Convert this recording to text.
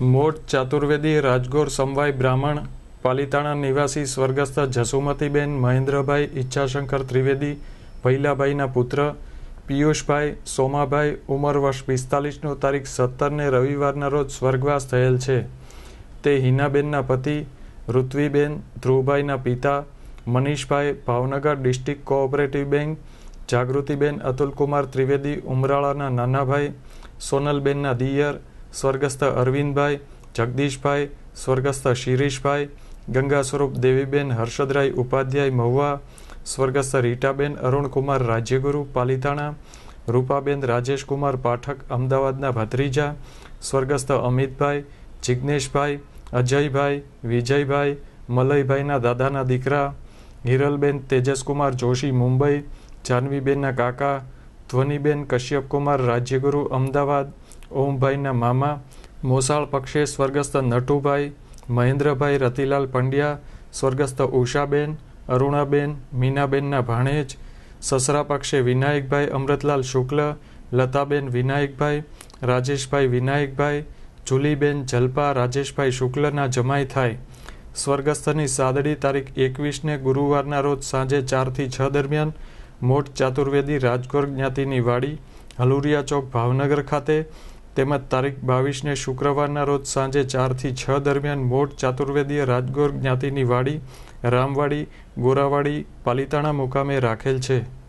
મોટ ચાતુર્વેદી રાજગોર સમવાય બ્રાહ્મણ, પાલિતાણા નિવાસી સ્વર્ગસ્થ જસુમતીબેન મહેન્દ્રભાઈ ઈચ્છાશંકર ત્રિવેદી, ભૈલાભાઈના પુત્ર, પિયુષભાઈ, સોમાભાઈ, ઉંમર વર્ષ પિસ્તાલીસનો તારીખ સત્તરને રવિવારના રોજ સ્વર્ગવાસ થયેલ છે. તે હિનાબેનના પતિ, ઋત્વીબેન, ધ્રુવભાઈના પિતા, Manishbhai Bhavnagar district cooperative bank, Jagrutiben Atulkumar Trivedi, ઉમરાળાના નાનાભાઈ, સોનલબેનના દિયર સ્વર્ગસ્થ અરવિંદભાઈ, જગદીશભાઈ, સ્વર્ગસ્થ શિરીષભાઈ ગંગા સ્વરૂપ દેવીબેન, હર્ષદરાય ઉપાધ્યાય મહુવા, સ્વર્ગસ્થ રીટાબેન, અરુણકુમાર રાજ્યગુરુ, પાલિતાણા, રૂપાબેન, રાજેશકુમાર પાઠક, અમદાવાદના ભત્રીજા, સ્વર્ગસ્થ અમિતભાઈ જિજ્ઞેશભાઈ અજયભાઈ, વિજયભાઈ, મલયભાઈના દાદાના દીકરા, હિરલબેન તેજસકુમાર જોશી મુંબઈ, જાનવીબેનના કાકા ધ્વનિબેન કશ્યપકુમાર રાજ્યગુરુ અમદાવાદ, ઓમભાઈના મામા, મોસાળ પક્ષે સ્વર્ગસ્થ નટુભાઈ, મહેન્દ્રભાઈ રતિલાલ પંડ્યા, સ્વર્ગસ્થ ઉષાબેન, અરુણાબેન, મીનાબેનના ભાણેજ, સસરા પક્ષે વિનાયકભાઈ, અમૃતલાલ શુક્લ, લતાબેન વિનાયકભાઈ, રાજેશભાઈ વિનાયકભાઈ, જુલીબેન જલપા, રાજેશભાઈ શુક્લના જમાઈ થાય. સ્વર્ગસ્થની સાદડી તારીખ એકવીસને ગુરુવારના રોજ સાંજે ચારથી છ દરમિયાન મોટ ચાતુર્વેદી રાજગોર જ્ઞાતિની વાડી, હલુરિયા ચોક, ભાવનગર ખાતે. તેમજ તારીખ બાવીસને શુક્રવારના રોજ સાંજે ચારથી છ દરમિયાન મોટ ચાતુર્વેદીય રાજગોર જ્ઞાતિની વાડી, રામવાડી, ગોરાવાડી, પાલિતાણા મુકામે રાખેલ છે.